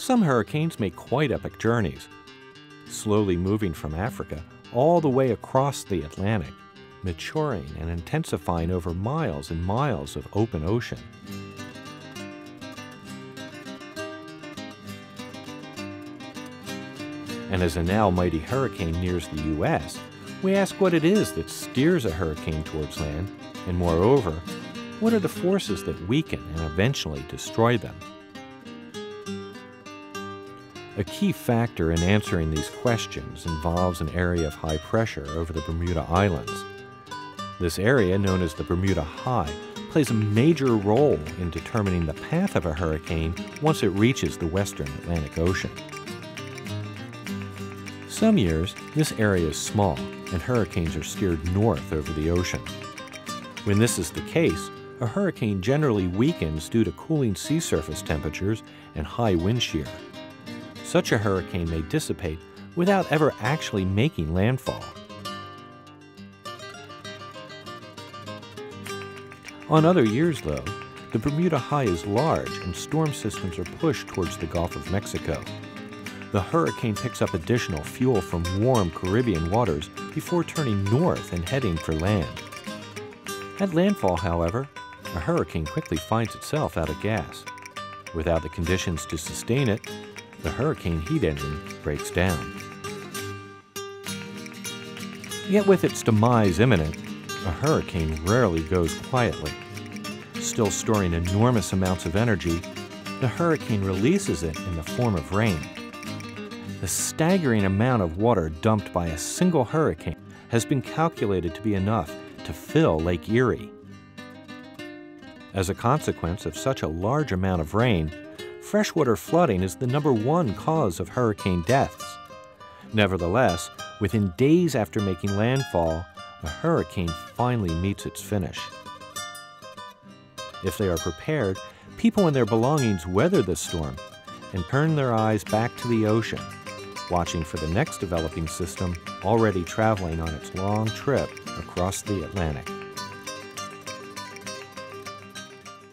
Some hurricanes make quite epic journeys, slowly moving from Africa all the way across the Atlantic, maturing and intensifying over miles and miles of open ocean. And as a now mighty hurricane nears the U.S., we ask what it is that steers a hurricane towards land, and moreover, what are the forces that weaken and eventually destroy them? A key factor in answering these questions involves an area of high pressure over the Bermuda Islands. This area, known as the Bermuda High, plays a major role in determining the path of a hurricane once it reaches the western Atlantic Ocean. Some years, this area is small and hurricanes are steered north over the ocean. When this is the case, a hurricane generally weakens due to cooling sea surface temperatures and high wind shear. Such a hurricane may dissipate without ever actually making landfall. On other years, though, the Bermuda High is large and storm systems are pushed towards the Gulf of Mexico. The hurricane picks up additional fuel from warm Caribbean waters before turning north and heading for land. At landfall, however, a hurricane quickly finds itself out of gas. Without the conditions to sustain it, the hurricane heat engine breaks down. Yet with its demise imminent, a hurricane rarely goes quietly. Still storing enormous amounts of energy, the hurricane releases it in the form of rain. The staggering amount of water dumped by a single hurricane has been calculated to be enough to fill Lake Erie. As a consequence of such a large amount of rain, freshwater flooding is the number one cause of hurricane deaths. Nevertheless, within days after making landfall, a hurricane finally meets its finish. If they are prepared, people and their belongings weather the storm and turn their eyes back to the ocean watching for the next developing system already traveling on its long trip across the Atlantic.